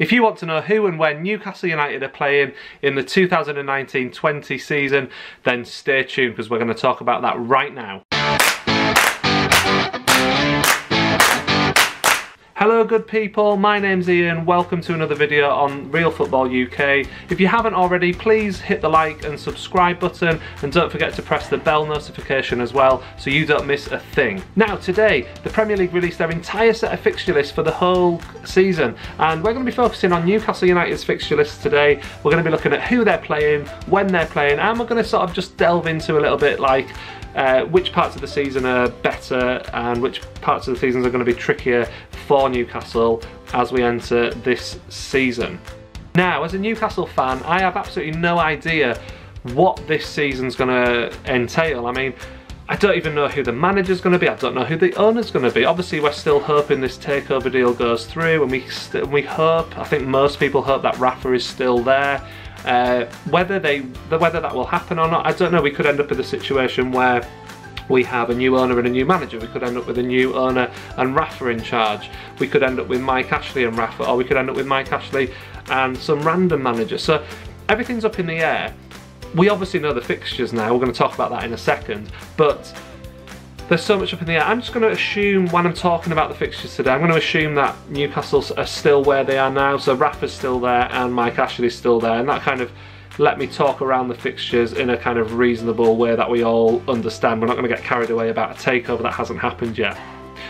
If you want to know who and when Newcastle United are playing in the 2019-20 season, then stay tuned because we're going to talk about that right now. Hello good people, my name's Ian, welcome to another video on Real Football UK. If you haven't already, please hit the like and subscribe button and don't forget to press the bell notification as well so you don't miss a thing. Now today, the Premier League released their entire set of fixture lists for the whole season and we're going to be focusing on Newcastle United's fixture list today. We're going to be looking at who they're playing, when they're playing and we're going to sort of just delve into a little bit like uh, which parts of the season are better and which parts of the seasons are going to be trickier for Newcastle as we enter this season. Now, as a Newcastle fan, I have absolutely no idea what this season's going to entail. I mean, I don't even know who the manager's going to be. I don't know who the owner's going to be. Obviously, we're still hoping this takeover deal goes through, and we we hope. I think most people hope that Rafa is still there. Uh, whether they, whether that will happen or not, I don't know. We could end up in a situation where we have a new owner and a new manager. We could end up with a new owner and Rafa in charge. We could end up with Mike Ashley and Rafa, or we could end up with Mike Ashley and some random manager. So everything's up in the air. We obviously know the fixtures now. We're going to talk about that in a second, but there's so much up in the air. I'm just going to assume when I'm talking about the fixtures today, I'm going to assume that Newcastle are still where they are now. So Rafa's still there and Mike Ashley's still there. And that kind of let me talk around the fixtures in a kind of reasonable way that we all understand. We're not going to get carried away about a takeover that hasn't happened yet.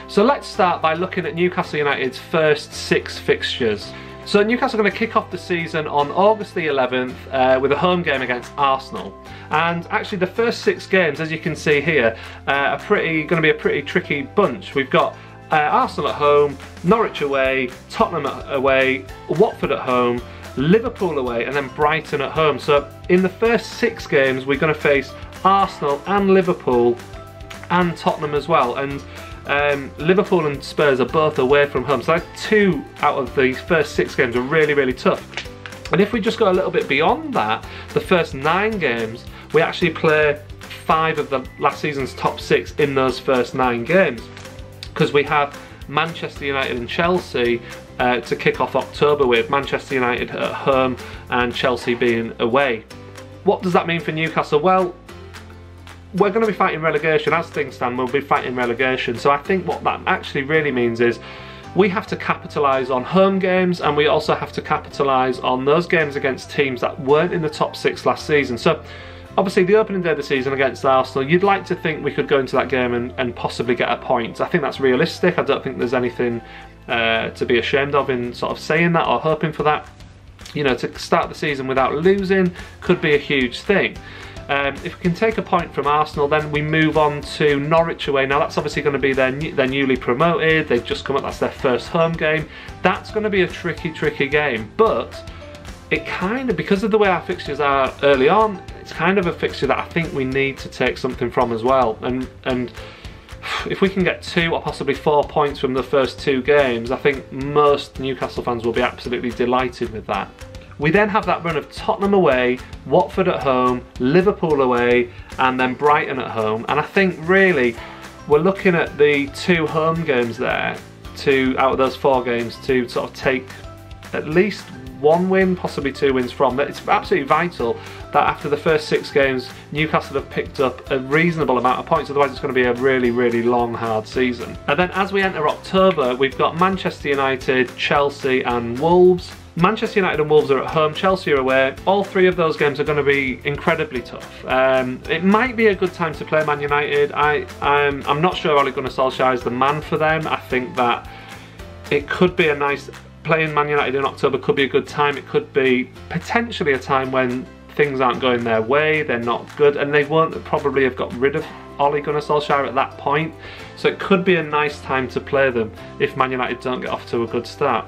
So let's start by looking at Newcastle United's first six fixtures. So Newcastle are going to kick off the season on August the 11th uh, with a home game against Arsenal. And actually the first six games, as you can see here, uh, are pretty going to be a pretty tricky bunch. We've got uh, Arsenal at home, Norwich away, Tottenham away, Watford at home, Liverpool away and then Brighton at home. So in the first six games we're going to face Arsenal and Liverpool and Tottenham as well. And um, Liverpool and Spurs are both away from home. So like two out of these first six games are really, really tough. And if we just go a little bit beyond that, the first nine games, we actually play five of the last season's top six in those first nine games. Because we have Manchester United and Chelsea uh, to kick off October with, Manchester United at home and Chelsea being away. What does that mean for Newcastle? Well, we're going to be fighting relegation. As things stand, we'll be fighting relegation. So I think what that actually really means is we have to capitalise on home games and we also have to capitalise on those games against teams that weren't in the top six last season. So obviously the opening day of the season against Arsenal, you'd like to think we could go into that game and, and possibly get a point. I think that's realistic. I don't think there's anything uh, to be ashamed of in sort of saying that or hoping for that. You know, to start the season without losing could be a huge thing. Um, if we can take a point from Arsenal, then we move on to Norwich away. Now that's obviously going to be their they're newly promoted. They've just come up. That's their first home game. That's going to be a tricky, tricky game. But it kind of because of the way our fixtures are early on, it's kind of a fixture that I think we need to take something from as well. And and if we can get two or possibly four points from the first two games, I think most Newcastle fans will be absolutely delighted with that. We then have that run of Tottenham away, Watford at home, Liverpool away, and then Brighton at home. And I think really we're looking at the two home games there, two out of those four games to sort of take at least one win, possibly two wins from. It's absolutely vital that after the first six games, Newcastle have picked up a reasonable amount of points, otherwise it's going to be a really, really long, hard season. And then as we enter October, we've got Manchester United, Chelsea and Wolves. Manchester United and Wolves are at home, Chelsea are away. All three of those games are going to be incredibly tough. Um, it might be a good time to play Man United. I, I'm, I'm not sure Ole Gunnar Solskjaer is the man for them. I think that it could be a nice... Playing Man United in October could be a good time. It could be potentially a time when things aren't going their way, they're not good, and they won't probably have got rid of Ole Gunnar Solskjaer at that point. So it could be a nice time to play them if Man United don't get off to a good start.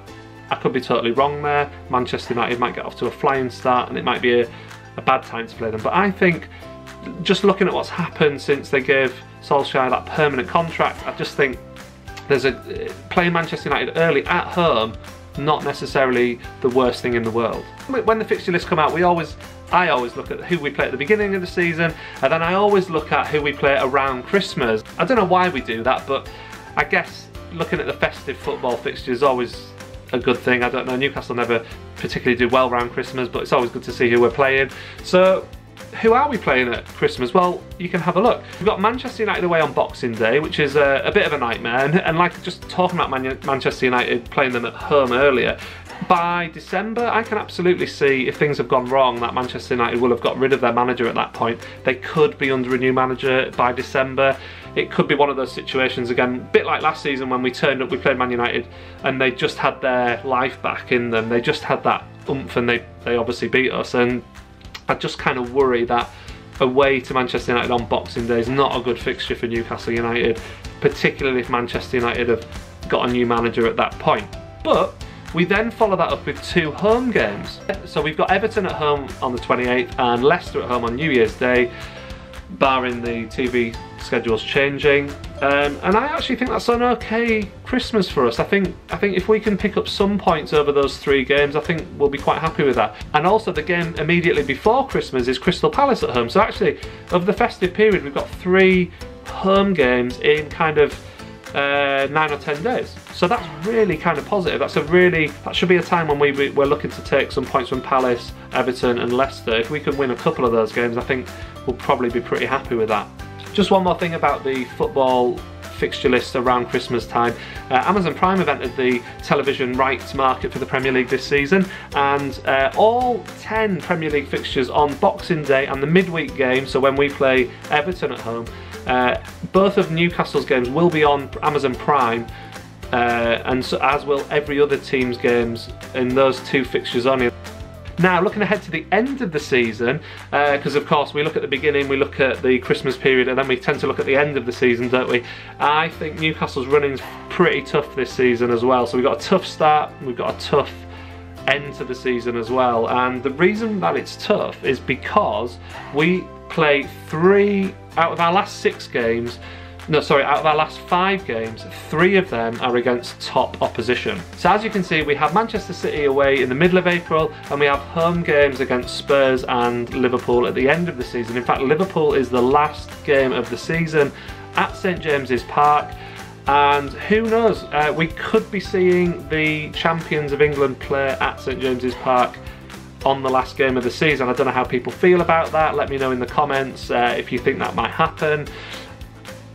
I could be totally wrong there. Manchester United might get off to a flying start and it might be a, a bad time to play them. But I think just looking at what's happened since they gave Solskjaer that permanent contract, I just think there's a playing Manchester United early at home not necessarily the worst thing in the world. When the fixture lists come out, we always, I always look at who we play at the beginning of the season, and then I always look at who we play around Christmas. I don't know why we do that, but I guess looking at the festive football fixtures is always a good thing. I don't know. Newcastle never particularly do well around Christmas, but it's always good to see who we're playing. So who are we playing at Christmas? Well, you can have a look. We've got Manchester United away on Boxing Day, which is a, a bit of a nightmare. And, and like just talking about Man Manchester United playing them at home earlier, by December, I can absolutely see if things have gone wrong that Manchester United will have got rid of their manager at that point. They could be under a new manager by December. It could be one of those situations again, a bit like last season when we turned up, we played Man United and they just had their life back in them. They just had that oomph and they, they obviously beat us. And I just kind of worry that away to Manchester United on Boxing Day is not a good fixture for Newcastle United, particularly if Manchester United have got a new manager at that point. But we then follow that up with two home games. So we've got Everton at home on the 28th and Leicester at home on New Year's Day, barring the TV schedules changing. Um, and I actually think that's an okay Christmas for us. I think I think if we can pick up some points over those three games, I think we'll be quite happy with that. And also the game immediately before Christmas is Crystal Palace at home. So actually, over the festive period, we've got three home games in kind of uh, nine or ten days. So that's really kind of positive. That's a really that should be a time when we we're looking to take some points from Palace, Everton, and Leicester. If we can win a couple of those games, I think we'll probably be pretty happy with that. Just one more thing about the football fixture list around Christmas time. Uh, Amazon Prime have entered the television rights market for the Premier League this season, and uh, all 10 Premier League fixtures on Boxing Day and the midweek game, so when we play Everton at home, uh, both of Newcastle's games will be on Amazon Prime. Uh, and so, as will every other team's games in those two fixtures only. Now, looking ahead to the end of the season, because uh, of course we look at the beginning, we look at the Christmas period, and then we tend to look at the end of the season, don't we? I think Newcastle's running's pretty tough this season as well. So we've got a tough start, we've got a tough end to the season as well. And the reason that it's tough is because we play three out of our last six games, no sorry, out of our last five games, three of them are against top opposition. So as you can see, we have Manchester City away in the middle of April, and we have home games against Spurs and Liverpool at the end of the season. In fact, Liverpool is the last game of the season at St James's Park. And who knows, uh, we could be seeing the champions of England play at St James's Park on the last game of the season. I don't know how people feel about that. Let me know in the comments uh, if you think that might happen.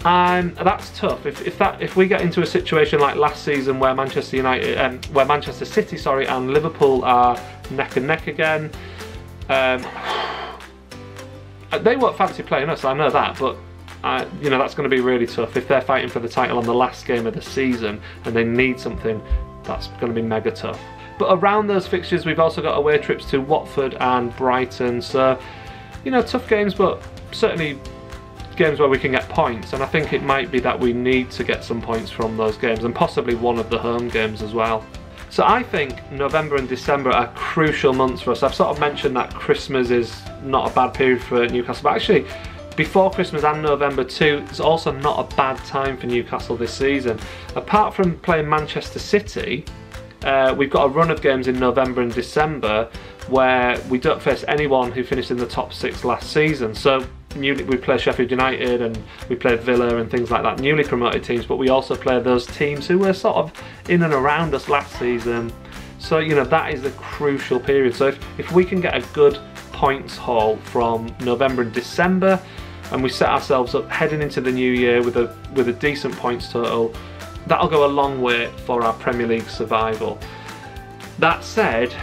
And that's tough. If, if that if we get into a situation like last season where Manchester United, um, where Manchester City, sorry, and Liverpool are neck and neck again, um, they won't fancy playing us. I know that, but uh, you know that's going to be really tough if they're fighting for the title on the last game of the season and they need something. That's going to be mega tough. But around those fixtures, we've also got away trips to Watford and Brighton. So, you know, tough games, but certainly games where we can get points. And I think it might be that we need to get some points from those games and possibly one of the home games as well. So I think November and December are crucial months for us. I've sort of mentioned that Christmas is not a bad period for Newcastle, but actually before Christmas and November too, it's also not a bad time for Newcastle this season. Apart from playing Manchester City, uh, we've got a run of games in November and December where we don't face anyone who finished in the top six last season. So we play Sheffield United and we play Villa and things like that, newly promoted teams, but we also play those teams who were sort of in and around us last season. So, you know, that is the crucial period. So if, if we can get a good points haul from November and December, and we set ourselves up heading into the new year with a with a decent points total, that'll go a long way for our Premier League survival. That said,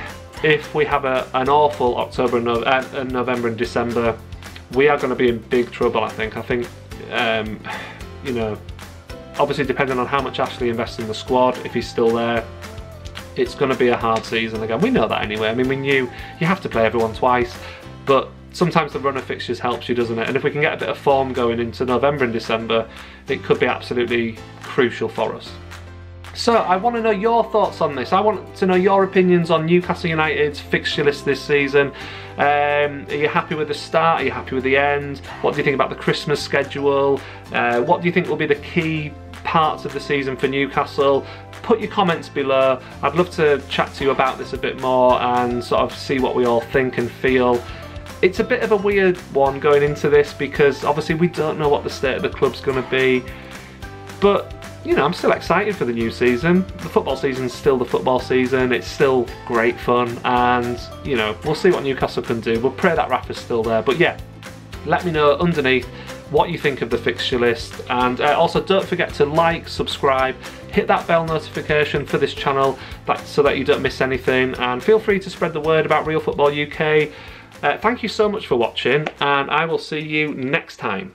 if we have a, an awful October and, uh, November and December, we are going to be in big trouble, I think. I think, um, you know, obviously depending on how much Ashley invests in the squad, if he's still there, it's going to be a hard season again. We know that anyway. I mean, we knew you have to play everyone twice, but sometimes the run of fixtures helps you, doesn't it? And if we can get a bit of form going into November and December, it could be absolutely crucial for us. So I want to know your thoughts on this. I want to know your opinions on Newcastle United's fixture list this season. Um, are you happy with the start? Are you happy with the end? What do you think about the Christmas schedule? Uh, what do you think will be the key parts of the season for Newcastle? Put your comments below. I'd love to chat to you about this a bit more and sort of see what we all think and feel. It's a bit of a weird one going into this because obviously we don't know what the state of the club's going to be. But you know, I'm still excited for the new season. The football season's still the football season. It's still great fun, and you know, we'll see what Newcastle can do. We'll pray that Rafa's still there. But yeah, let me know underneath what you think of the fixture list, and uh, also don't forget to like, subscribe, hit that bell notification for this channel, that, so that you don't miss anything. And feel free to spread the word about Real Football UK. Uh, thank you so much for watching, and I will see you next time.